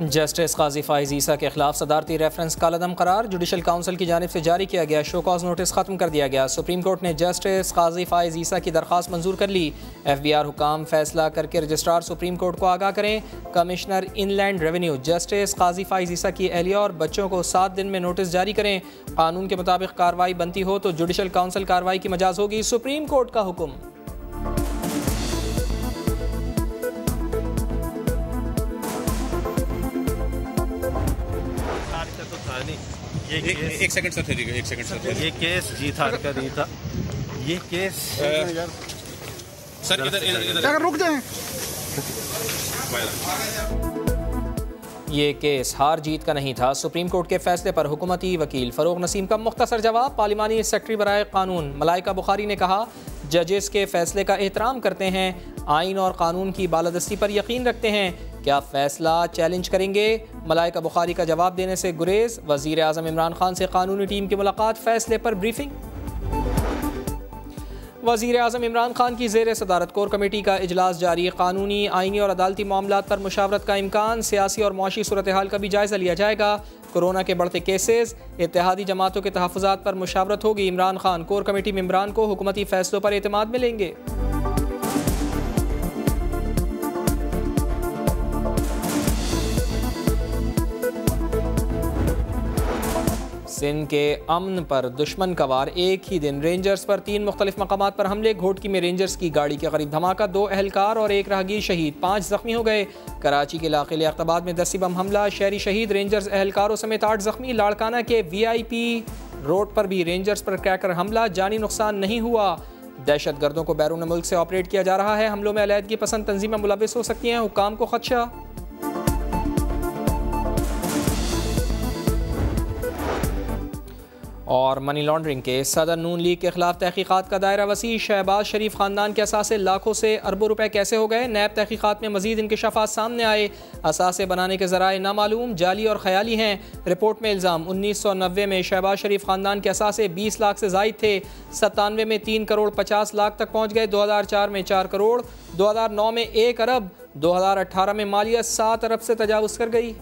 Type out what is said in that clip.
Justice Qazi Faez ईसा के खिलाफ सदारती reference कालदम करार। जुडिशल काउंसिल की जानब से जारी किया गया शोकॉज नोटिस खत्म कर दिया गया। सुप्रीम कोर्ट ने जस्टिस काजी फाइज ईसा की दरख्वास्त मंजूर कर ली। एफ़ बी आर हुकाम फैसला करके रजिस्ट्रार सुप्रीम कोर्ट को आगाह करें। Commissioner inland revenue justice Qazi Faez Isa की एहलिया और बच्चों को सात दिन में नोटिस जारी करें। कानून के मुताबिक कार्रवाई बनती हो तो जुडिशल काउंसिल कार्रवाई की मजाज होगी। सुप्रीम कोर्ट का हुक्म। ये एक, एक सेकंड सर ठहरिएगा एक सेकंड सर ये केस जीत हार का नहीं था। ये केस सर इधर इधर इधर रुक जाए। ये केस हार जीत का नहीं था। सुप्रीम कोर्ट के फैसले पर हुकूमती वकील फरोग नसीम का मुख्तसर जवाब। पार्लिमानी सेक्रेटरी बरए कानून। मलाइका बुखारी ने कहा जजेस के फैसले का एहतराम करते हैं, आइन और कानून की बालादस्ती पर यकीन रखते हैं। क्या फैसला चैलेंज करेंगे? मलाइका बुखारी का जवाब देने से गुरेज वज़ीर अजम इमरान खान से कानूनी टीम की मुलाकात, फैसले पर ब्रीफिंग। वज़ीर अजम इमरान खान की जेर सदारत कोर कमेटी का अजलास जारी। कानूनी, आइनी और अदालती मामला पर मुशावरत का इम्कान, सियासी और मुआशी सूरत हाल का भी जायजा लिया जाएगा। कोरोना के बढ़ते केसेस इतिहादी जमातों के तहफ़ात पर मुशावरत होगी। इमरान खान, कोर कमेटी मम्बरान को हुकूमती फैसलों पर अतमाद मिलेंगे। सिंध के अमन पर दुश्मन का वार एक ही दिन रेंजर्स पर तीन मुख्तलिफ़ मकाम पर हमले। घोटकी में रेंजर्स की गाड़ी के करीब धमाका, दो अहलकार और एक राहगीर शहीद। पाँच जख्मी हो गए। कराची के इलाके लियाबाद में दसी बम हमला। शहरी शहीद रेंजर्स अहलकारों समेत आठ जख्मी। लाड़काना के वी आई पी रोड पर भी रेंजर्स पर क्रैकर हमला। जानी नुकसान नहीं हुआ। दहशत गर्दों को बैरून मुल्क से ऑपरेट किया जा रहा है। हमलों में अलीहदगी पसंद तंजीमें मुलविस हो सकती हैं। हुकाम को खदशा। और मनी लॉन्ड्रिंग के सदर नून लीग के खिलाफ तहकीक़ात का दायरा वसी शहबाज शरीफ ख़ानदान के असासे लाखों से अरबों रुपए कैसे हो गए? नैब तहकीक़ात में मजीद इनकशाफात सामने आए। असासे बनाने के ज़राए नामालूम, जाली और ख्याली हैं। रिपोर्ट में इल्ज़ाम, उन्नीस सौ नब्बे में शहबाज शरीफ ख़ानदान के असासे बीस लाख से जायद थे। सत्तानवे में तीन करोड़ पचास लाख तक पहुँच गए। दो हज़ार चार में चार करोड़, दो हज़ार नौ में एक अरब, दो हज़ार अठारह में मालिया सात अरब से तजावज़ कर गई।